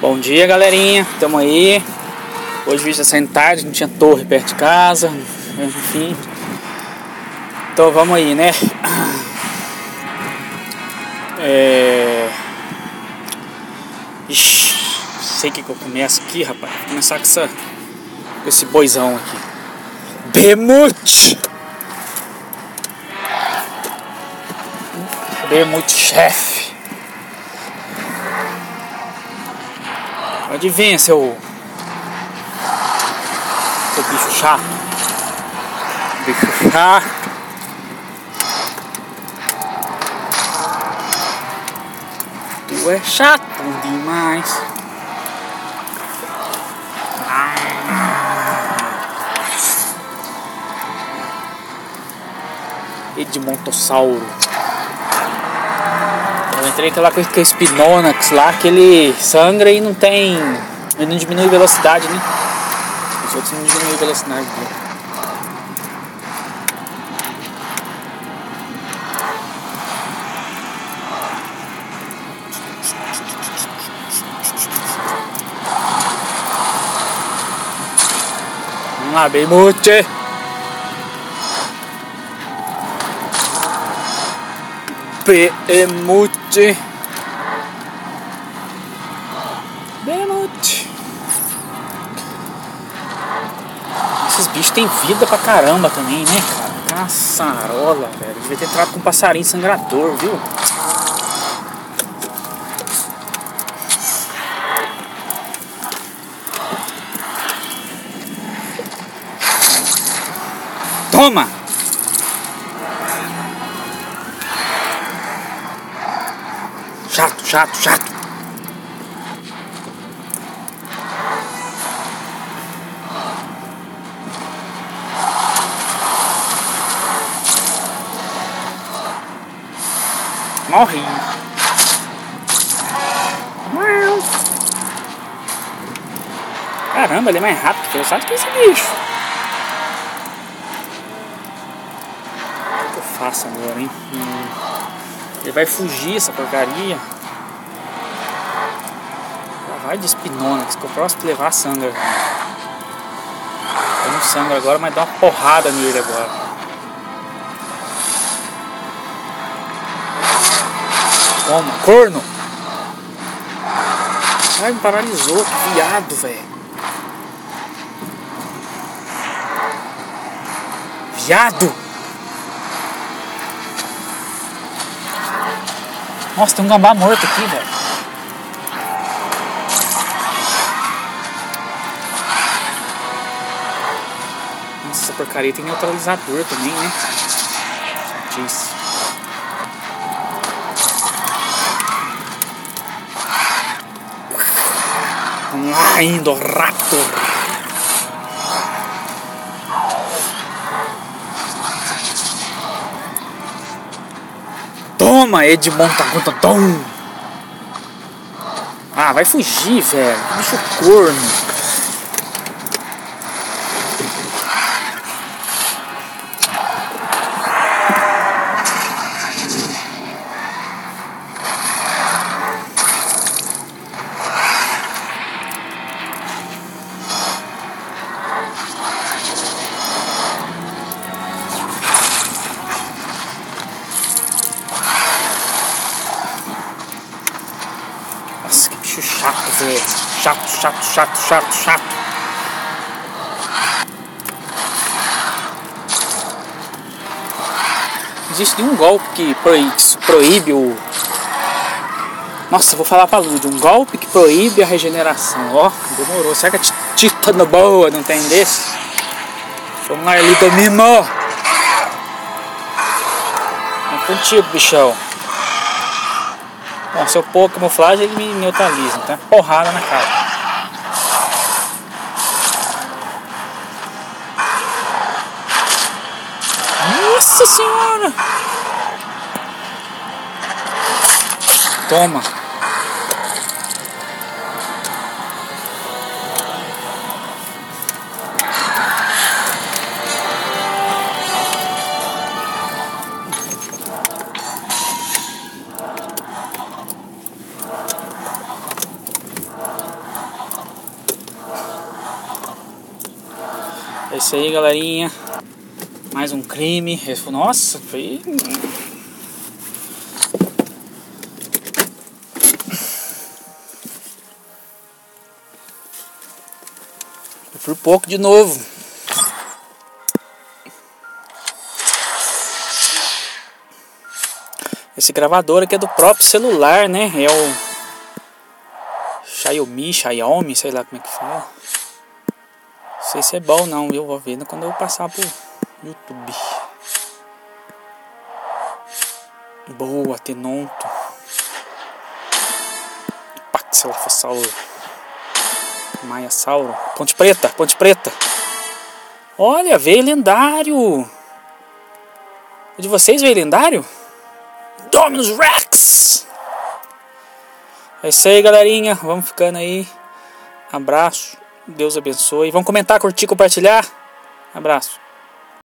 Bom dia, galerinha. Tamo aí. Hoje vista saindo tarde, não tinha torre perto de casa. Enfim. Então vamos aí, né? É... Ixi, sei que, que eu começo aqui, rapaz. Vou começar com, essa, com esse boizão aqui. Bemute! Bemute chefe. Adivinha, seu. Seu bicho chato. Bicho chato. Tu é chato demais. Edmontossauro. Eu entrei coisa com a Spinonax lá, que ele sangra e não tem. Ele não diminui velocidade, né? Os outros não diminuem velocidade dele. Vamos lá, Beimute! Beemute. Beemute. Esses bichos têm vida pra caramba também, né, cara? Caçarola, velho. Devia ter entrado com um passarinho sangrador, viu? Toma! Chato, chato, chato. Morri. Caramba, ele é mais rápido que eu. Sabe que esse bicho? O que eu faço agora, hein? Hum. Ele vai fugir essa porcaria. Vai de espinona, que o próximo que levar sangra. Eu não sangra agora, mas dá uma porrada nele agora. Toma, corno! Ai, me paralisou, que viado, velho. Viado! Nossa, tem um gambá morto aqui, velho. Nossa, essa porcaria tem neutralizador também, né? Disse. Vamos lá, Indoraptor. Toma, Edmond Taguntatom. Ah, vai fugir, velho. Bicho corno. Bicho chato, velho. Chato, chato, chato, chato, chato. Existe nenhum golpe que proíbe o. Nossa, vou falar pra Lud. Um golpe que proíbe a regeneração. Ó, demorou. Será que a titana boa não tem desse? Vamos lá, Elida Mimo. É contigo, bichão. Bom, se eu pôr camuflagem, ele me neutraliza. Então, porrada na cara. Nossa senhora! Toma! Isso aí, galerinha. Mais um crime. Nossa, foi. Por pouco de novo. Esse gravador aqui é do próprio celular, né? É o Xiaomi, Xiaomi, sei lá como é que fala. Sei se é bom não, viu? Vou ver quando eu passar pro YouTube. Boa, Tenonto. Paxilophosaurus. Maia Sauro. Ponte Preta, Ponte Preta. Olha, veio lendário. O de vocês veio lendário? Dominus Rex. É isso aí, galerinha. Vamos ficando aí. Abraço. Deus abençoe. Vamos comentar, curtir, compartilhar. Abraço.